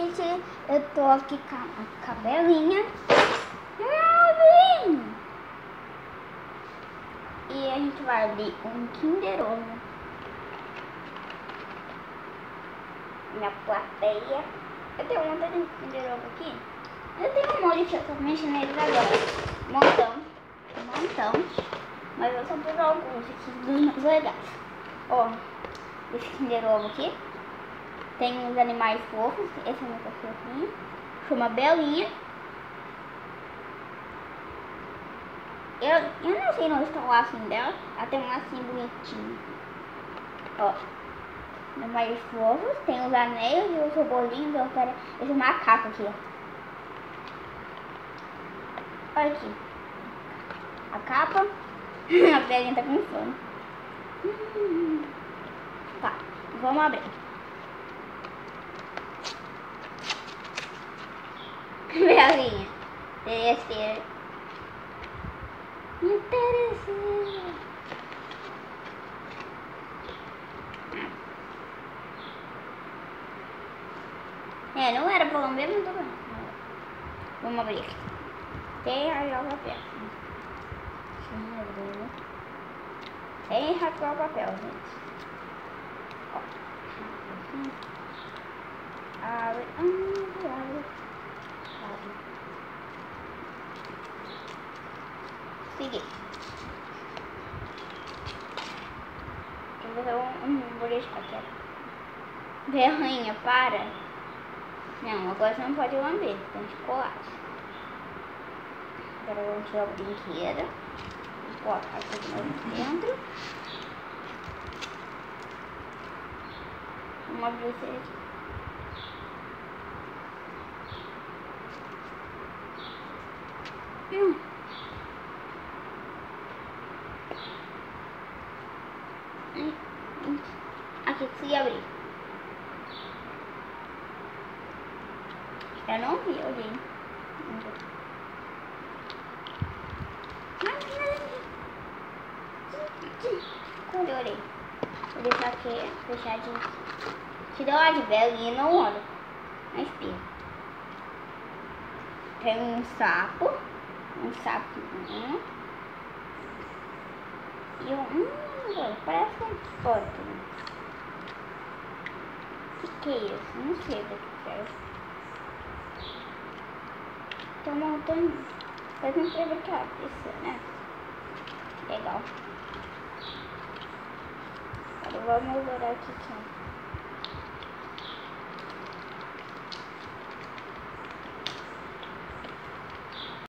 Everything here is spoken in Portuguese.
gente, eu tô aqui com a cabelinha. E a gente vai abrir um Kinder Ovo. Minha plateia. Eu tenho um montão de Kinder Ovo aqui. Eu tenho um monte, eu tô mexendo neles agora. Montão. Montão. Mas eu só pego alguns aqui dos mais legais. Ó, esse Kinder Ovo aqui. Tem uns animais fofos. Esse é meu cachorrinho. Chama Belinha. Eu, eu não sei não está o lacinho dela. Ela tem um lacinho bonitinho. Ó. Animais fofos. Tem os anéis e os robolinhos. Eu quero esse macaco aqui, ó. Olha aqui. A capa. A Belinha tá com fome. Tá, vamos abrir. Belinha. Terceira. Interessante. É, não era pra lamber, mas tudo bem. Vamos abrir aqui. Tem a joga papel. Sem rasgar o papel, gente. Ó. Abre. Abre. Seguir. Eu vou fazer um, um boletim aqui. Verranha, para. Não, agora você não pode lamber, tem chocolate. Agora vamos tirar o brinquedo. Vou colocar aqui de novo dentro. Vamos abrir esse aqui. Hum. Hum, hum. Aqui, consegui abrir. Eu não vi alguém. Quando eu olhei. Vou deixar aqui fechadinho. Se deu uma de velhinha, não olha. Não espirra. Tem um sapo. Um sapinho. E um. Hum, parece um porco. O que, que é isso? Não sei o que isso. Tô montando. Faz um quebra-cabeça, né? Legal. Agora vamos olhar aqui.